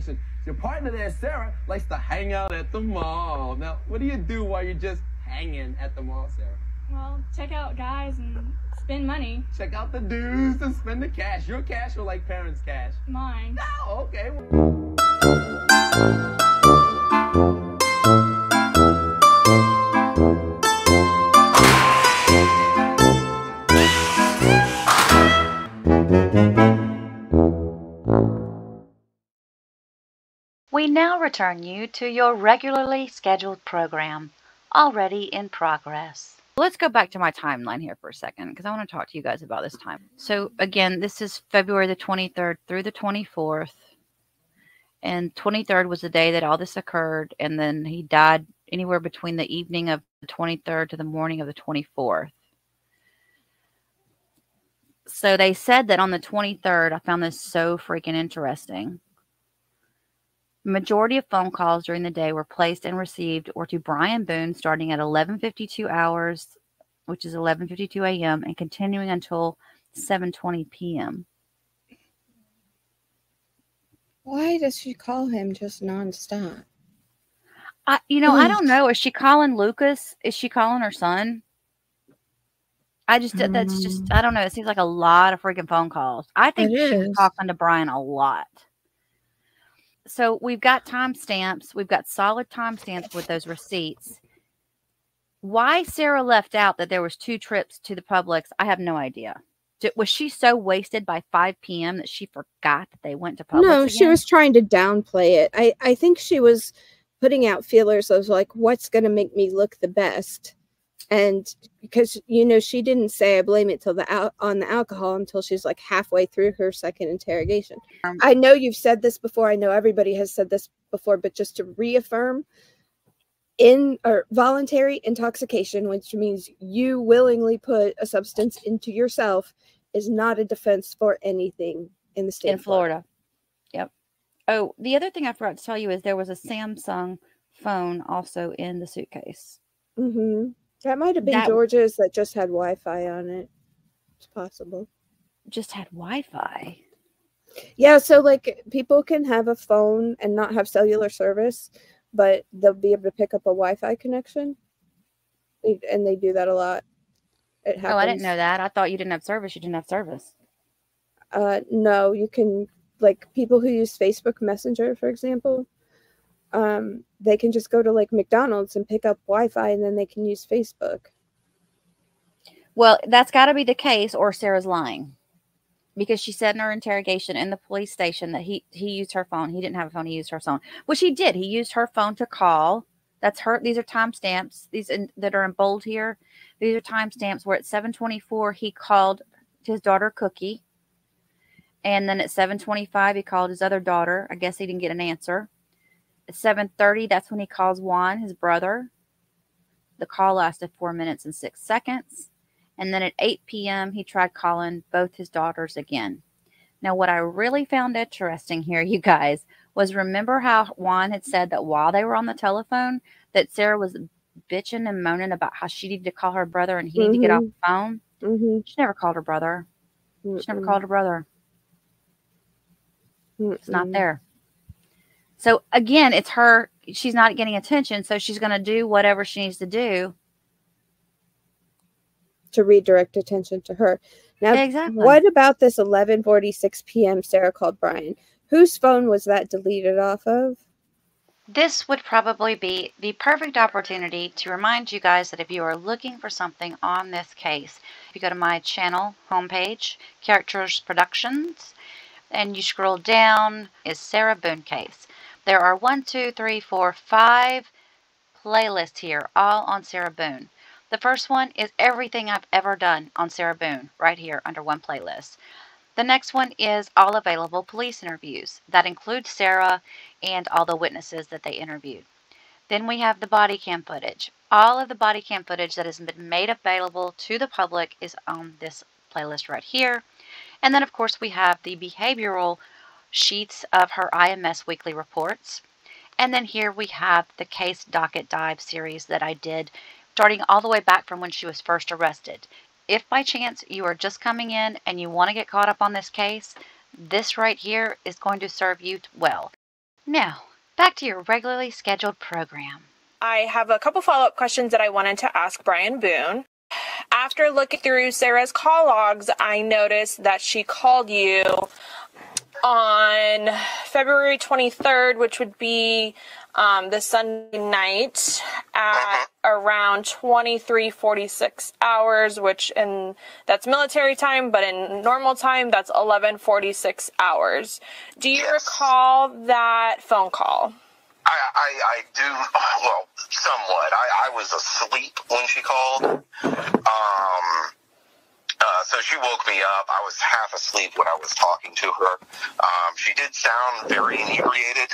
section. Your partner there, Sarah, likes to hang out at the mall. Now, what do you do while you're just hanging at the mall, Sarah? Well, check out guys and spend money. Check out the dudes and spend the cash. Your cash or like parents' cash? Mine. Oh, okay. We now return you to your regularly scheduled program, already in progress. Let's go back to my timeline here for a second because I want to talk to you guys about this time. So, again, this is February the 23rd through the 24th. And 23rd was the day that all this occurred. And then he died anywhere between the evening of the 23rd to the morning of the 24th. So they said that on the 23rd, I found this so freaking interesting. The majority of phone calls during the day were placed and received or to Brian Boone starting at 11:52 hours, which is 11:52 a.m. and continuing until 7:20 p.m. Why does she call him just nonstop? I, you know, I don't know. Is she calling Lucas? Is she calling her son? I just that's just mm. I don't know. It seems like a lot of freaking phone calls. I think she's talking to Brian a lot. So we've got timestamps. We've got solid timestamps with those receipts. Why Sarah left out that there was two trips to the Publix, I have no idea. Was she so wasted by 5 p.m. that she forgot that they went to Publix? No, she was trying to downplay it. I, I think she was putting out feelers of like, what's going to make me look the best? And because, you know, she didn't say I blame it till the al- on the alcohol until she's like halfway through her second interrogation. Um, I know you've said this before. I know everybody has said this before, but just to reaffirm in or voluntary intoxication, which means you willingly put a substance into yourself, is not a defense for anything in the state in of Florida. Florida. Yep. Oh, the other thing I forgot to tell you is there was a Samsung phone also in the suitcase. Mm-hmm. That might have been That- George's that just had Wi-Fi on it. It's possible. Just had Wi-Fi. Yeah, so like people can have a phone and not have cellular service, but they'll be able to pick up a Wi-Fi connection. And they do that a lot. It happens. Oh, I didn't know that. I thought you didn't have service. You didn't have service. Uh, no, you can like people who use Facebook Messenger, for example. Um, they can just go to like McDonald's and pick up Wi-Fi, and then they can use Facebook. Well, that's got to be the case, or Sarah's lying, because she said in her interrogation in the police station that he he used her phone. He didn't have a phone. He used her phone, which he did. He used her phone to call. That's her. These are timestamps. These in, that are in bold here. These are timestamps where at seven twenty four he called his daughter Cookie, and then at seven twenty five he called his other daughter. I guess he didn't get an answer. At seven thirty, that's when he calls Juan, his brother. The call lasted four minutes and six seconds. And then at 8 p.m., he tried calling both his daughters again. Now, what I really found interesting here, you guys, was remember how Juan had said that while they were on the telephone, that Sarah was bitching and moaning about how she needed to call her brother and he needed to get off the phone? Mm-hmm. She never called her brother. She never called her brother. It's not there. So again, it's her. She's not getting attention, so she's going to do whatever she needs to do. to redirect attention to her. Now, Exactly. what about this 11:46 p.m. Sarah called Brian? Whose phone was that deleted off of? This would probably be the perfect opportunity to remind you guys that if you are looking for something on this case, if you go to my channel homepage, Kerryctures Productions, and you scroll down, is Sarah Boone case. There are one, two, three, four, five playlists here, all on Sarah Boone. The first one is everything I've ever done on Sarah Boone, right here under one playlist. The next one is all available police interviews. That includes Sarah and all the witnesses that they interviewed. Then we have the body cam footage. All of the body cam footage that has been made available to the public is on this playlist right here. And then, of course, we have the behavioral sheets of her IMS weekly reports. And then here we have the case docket dive series that I did starting all the way back from when she was first arrested. If by chance you are just coming in and you want to get caught up on this case, this right here is going to serve you well. Now, back to your regularly scheduled program. I have a couple follow up questions that I wanted to ask Brian Boone. After looking through Sarah's call logs, I noticed that she called you on February 23rd, which would be um, the Sunday night at around 23:46 hours, which in that's military time, but in normal time that's 11:46 hours. Do you Yes. recall that phone call? I, I, I do, well, somewhat. I, I was asleep when she called. Um, uh, so she woke me up. I was half asleep when I was talking to her. Um, she did sound very inebriated.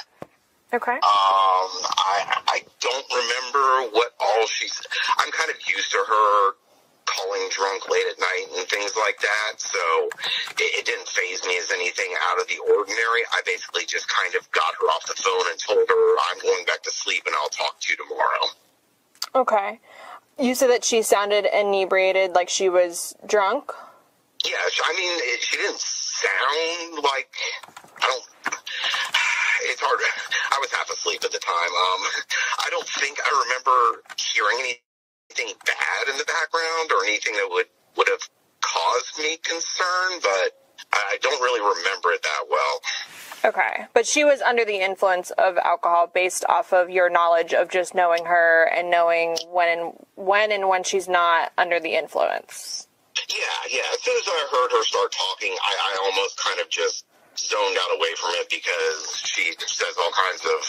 Okay. Um, I, I don't remember what all she's, I'm kind of used to her calling drunk late at night and things like that. So it, it didn't phase me as anything out of the ordinary. I basically just kind of got her off the phone and told her I'm going back to sleep and I'll talk to you tomorrow. Okay. You said that she sounded inebriated, like she was drunk. Yeah, I mean, it, she didn't sound like I don't. It's hard. I was half asleep at the time. Um, I don't think I remember hearing anything bad in the background or anything that would would have caused me concern, but I don't really remember it that well. Okay. But she was under the influence of alcohol based off of your knowledge of just knowing her and knowing when and when and when she's not under the influence. Yeah, yeah. As soon as I heard her start talking, I, I almost kind of just zoned out away from it because she says all kinds of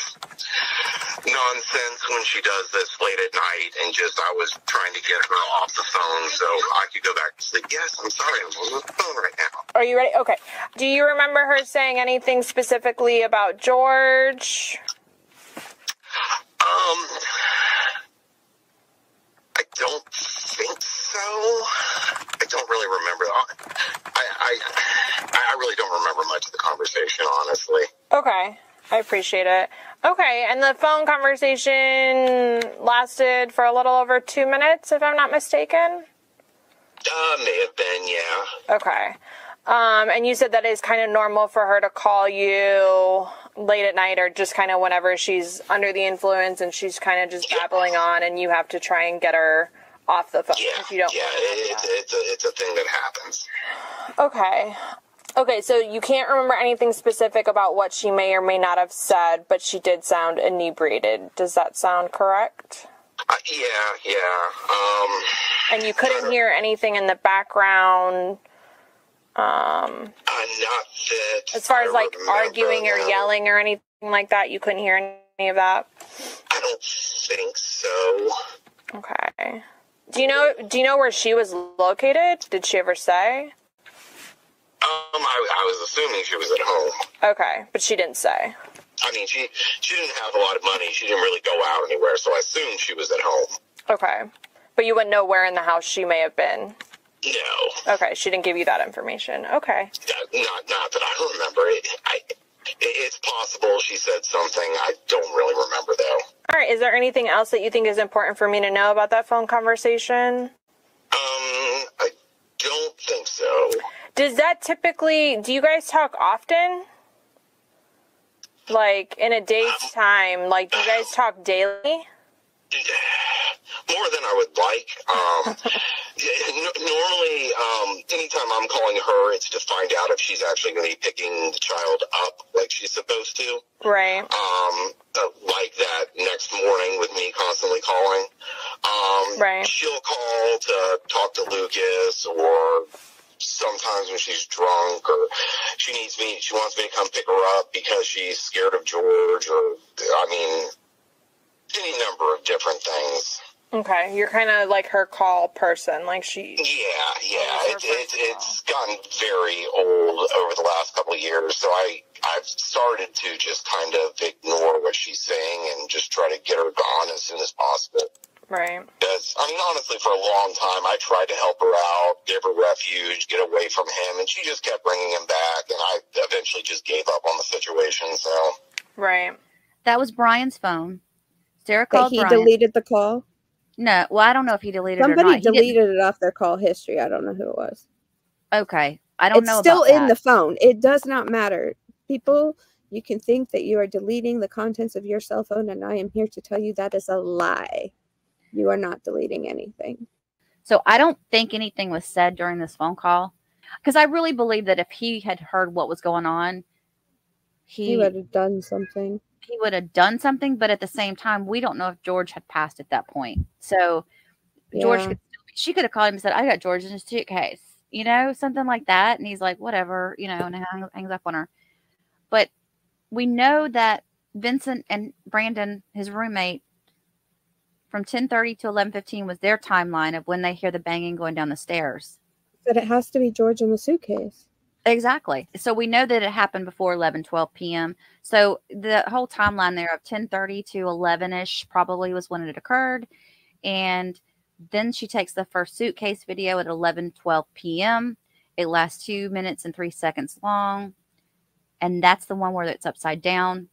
nonsense when she does this late at night, and just I was trying to get her off the phone so I could go back to sleep. Yes, I'm sorry, I'm on the phone right now. Are you ready? Okay. Do you remember her saying anything specifically about George? Um, I don't think so. I really remember. I, I, I really don't remember much of the conversation, honestly. Okay. I appreciate it. Okay, and the phone conversation lasted for a little over two minutes, if I'm not mistaken. Uh, may have been, yeah. Okay. Um, and you said that is kind of normal for her to call you late at night or just kind of whenever she's under the influence and she's kind of just babbling on and you have to try and get her off the phone Yeah, if you don't yeah, it, it's, it's, a, it's a thing that happens. Okay. Okay, so you can't remember anything specific about what she may or may not have said, but she did sound inebriated. Does that sound correct? Uh, yeah, yeah. Um, And you couldn't hear anything in the background um, uh, not that. as far as like arguing or no. yelling or anything like that. You couldn't hear any of that. I don't think so. Okay. Do you know? Do you know where she was located? Did she ever say? Um, I, I was assuming she was at home. Okay, but she didn't say. I mean, she she didn't have a lot of money. She didn't really go out anywhere, so I assumed she was at home. Okay, but you wouldn't know where in the house she may have been. No, Okay, she didn't give you that information. Okay. not not that I remember. It, I, it's possible she said something. I don't really remember though. All right. Is there anything else that you think is important for me to know about that phone conversation? Um, I don't think so. Does that typically? Do you guys talk often? Like in a day's time? Like do you guys talk daily? More than I would like. Um, n- normally, um, anytime I'm calling her, it's to find out if she's actually going to be picking the child up like she's supposed to. Right. Um, uh, like that next morning with me constantly calling. Um, Right. She'll call to talk to Lucas or sometimes when she's drunk or she needs me, she wants me to come pick her up because she's scared of George or, I mean, any number of different things. Okay. You're kind of like her call person. Like she. Yeah, yeah, What it, was her it, it's gotten very old over the last couple of years. So I, I've started to just kind of ignore what she's saying and just try to get her gone as soon as possible. Right. Because I mean, honestly, for a long time, I tried to help her out, give her refuge, get away from him, and she just kept bringing him back. And I eventually just gave up on the situation. So Right. That was Brian's phone. Sarah That called he Brian. deleted the call. no, well, I don't know if he deleted it or Somebody not. He didn't- deleted it off their call history. I don't know who it was. Okay, I don't it's know. still in the phone. It does not matter. People You can think that you are deleting the contents of your cell phone, and I am here to tell you that is a lie. You are not deleting anything. So I don't think anything was said during this phone call because I really believe that if he had heard what was going on, he, He would have done something. He would have done something. But at the same time, we don't know if George had passed at that point. So George, could, she could have called him and said, "I got George in his suitcase," you know, something like that. And he's like, "Whatever," you know, and hang, hangs up on her. But we know that Vincent and Brandon, his roommate, from ten thirty to eleven fifteen was their timeline of when they hear the banging going down the stairs. But it has to be George in the suitcase. Exactly. So we know that it happened before 11, 12 p.m. So the whole timeline there of 10:30 to 11ish probably was when it occurred. And then she takes the first suitcase video at 11, 12 p.m. It lasts two minutes and three seconds long. And that's the one where it's upside down.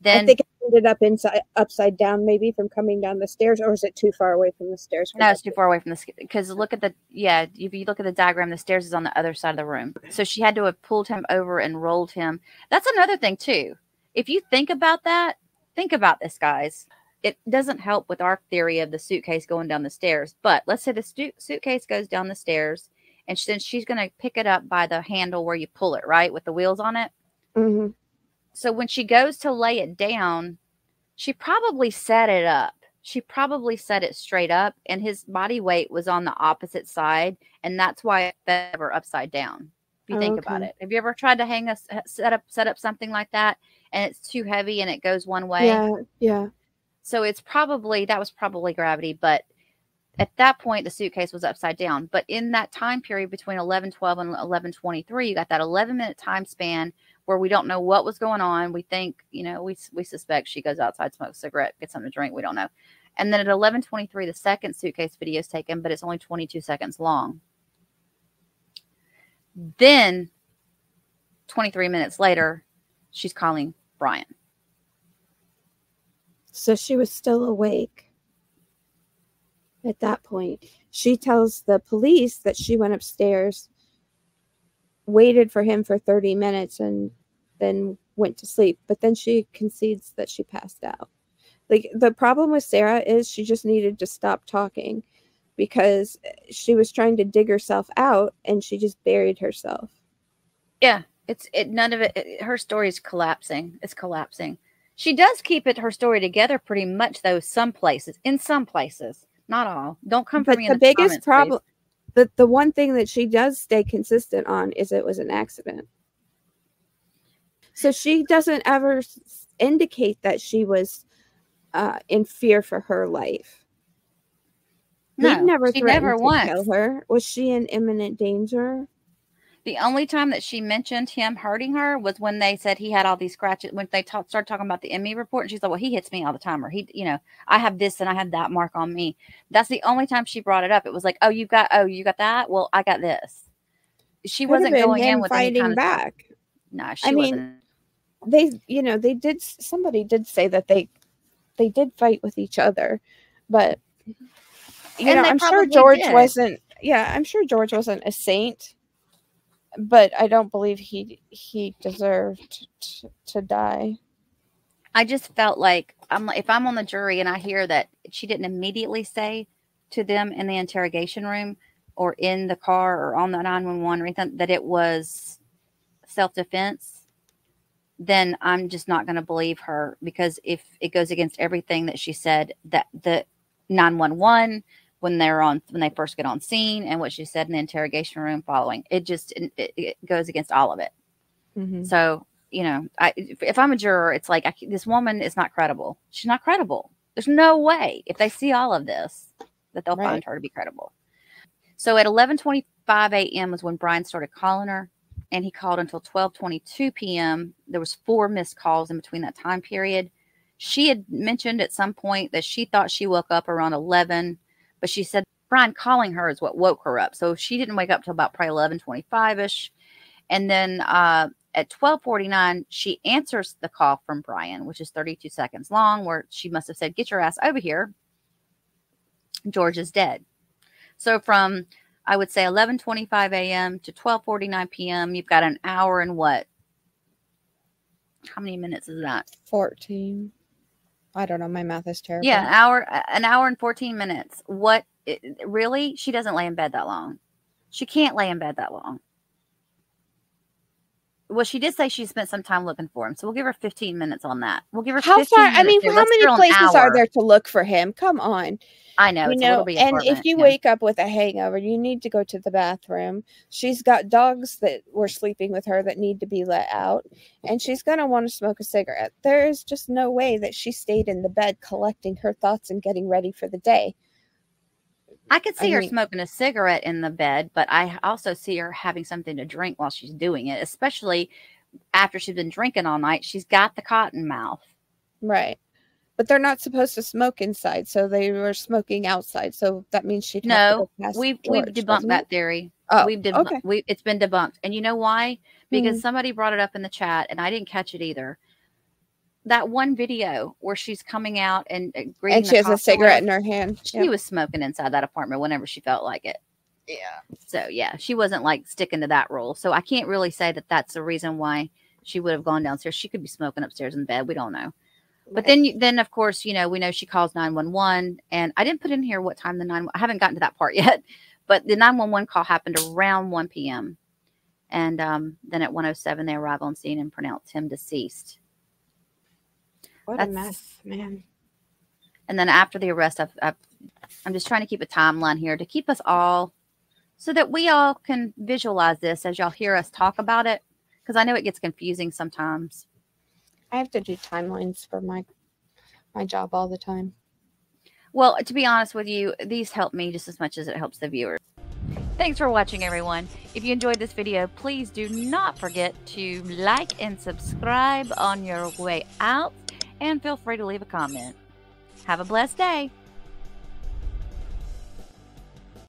Then I think it ended up inside upside down, maybe from coming down the stairs, or is it too far away from the stairs? No, it's too far away from the because look at the yeah. If you look at the diagram, the stairs is on the other side of the room. So she had to have pulled him over and rolled him. That's another thing too. If you think about that, think about this, guys. It doesn't help with our theory of the suitcase going down the stairs. But let's say the stu- suitcase goes down the stairs, and then she's going to pick it up by the handle where you pull it, right, with the wheels on it. Mhm. So when she goes to lay it down, she probably set it up. She probably set it straight up, and his body weight was on the opposite side, and that's why it fell over upside down. If you think about it, have you ever tried to hang a set up set up something like that, and it's too heavy and it goes one way? Yeah, yeah. So it's probably that was probably gravity, but at that point the suitcase was upside down. But in that time period between 11:12 and 11:23, you got that 11 minute time span where we don't know what was going on. We think, you know, we we suspect she goes outside, smokes a cigarette, gets something to drink. We don't know. And then at 11:23, the second suitcase video is taken, but it's only 22 seconds long. Then 23 minutes later, she's calling Brian. So she was still awake at that point. She tells the police that she went upstairs, waited for him for 30 minutes, and then went to sleep. But then she concedes that she passed out. Like the problem with Sarah is she just needed to stop talking because she was trying to dig herself out and she just buried herself. Yeah, it's it. None of it. it- her story is collapsing. It's collapsing. She does keep it her story together pretty much, though. Some places, in some places, not all. Don't come for But me. the in biggest problem, the, the one thing that she does stay consistent on is it was an accident. So she doesn't ever indicate that she was uh, in fear for her life. No, he never she never to once. kill her. Was she in imminent danger? The only time that she mentioned him hurting her was when they said he had all these scratches. When they ta- started talking about the ME report, and she's like, "Well, he hits me all the time," or he, you know, I have this and I have that mark on me. That's the only time she brought it up. It was like, "Oh, you got, oh, you got that. Well, I got this." She Could wasn't going in with any fighting kind of back. No, she I mean, wasn't. They, you know, they did. Somebody did say that they, they did fight with each other, but you And know, I'm sure George did. wasn't. Yeah, I'm sure George wasn't a saint, but I don't believe he he deserved t- to die. I just felt like I'm if I'm on the jury and I hear that she didn't immediately say to them in the interrogation room or in the car or on the 911 or anything that it was self defense, then I'm just not going to believe her because if it goes against everything that she said that the 911 when they're on when they first get on scene and what she said in the interrogation room following it just it, it goes against all of it mm-hmm. so, you know, I if, I'm a juror, it's like I, this woman is not credible. She's not credible. There's no way if they see all of this that they'll Right. find her to be credible. So at 11:25 a.m. was when Brian started calling her, and he called until 12:22 p.m. There was four missed calls in between that time period. She had mentioned at some point that she thought she woke up around 11, but she said Brian calling her is what woke her up. So she didn't wake up till about probably 11:25 ish, and then uh, at 12:49 she answers the call from Brian, which is 32 seconds long, where she must have said, "Get your ass over here." George is dead. So from I would say 11:25 a.m. to 12:49 p.m. You've got an hour and what? how many minutes is that? 14. I don't know. My math is terrible. Yeah, an hour, an hour and 14 minutes. What, it, really? She doesn't lay in bed that long. She can't lay in bed that long. Well, she did say she spent some time looking for him, so we'll give her 15 minutes on that. We'll give her How 15 far? I mean, there. how Let's many give her an places are there to look for him? Come on. I know you it's know, and if you yeah. wake up with a hangover, you need to go to the bathroom. She's got dogs that were sleeping with her that need to be let out, and she's going to want to smoke a cigarette. There is just no way that she stayed in the bed collecting her thoughts and getting ready for the day. I could see I her mean- smoking a cigarette in the bed, but I also see her having something to drink while she's doing it, especially after she's been drinking all night. She's got the cotton mouth. Right. But they're not supposed to smoke inside, so they were smoking outside. So that means she'd No, we've we've debunked that theory. Oh, we've deb- okay. we it's been debunked. And you know why? Because Mhm. somebody brought it up in the chat and I didn't catch it either. That one video where she's coming out and uh, And she has a cigarette whatever, in her hand. She Yeah. was smoking inside that apartment whenever she felt like it. yeah. So yeah, she wasn't like sticking to that rule. So I can't really say that that's the reason why she would have gone downstairs. She could be smoking upstairs in bed. We don't know. But then, then of course, you know, we know she calls nine one one, and I didn't put in here what time the nine. I haven't gotten to that part yet, but the nine one one call happened around one p.m. And um, then at one oh seven, they arrive on scene and pronounce him deceased. What That's- a mess, man. And then after the arrest, I've, I've, I'm just trying to keep a timeline here to keep us all, so that we all can visualize this as y'all hear us talk about it, because I know it gets confusing sometimes. I have to do timelines for my my job all the time. Well, to be honest with you, these help me just as much as it helps the viewers. Thanks for watching, everyone. If you enjoyed this video, please do not forget to like and subscribe on your way out, and feel free to leave a comment. Have a blessed day.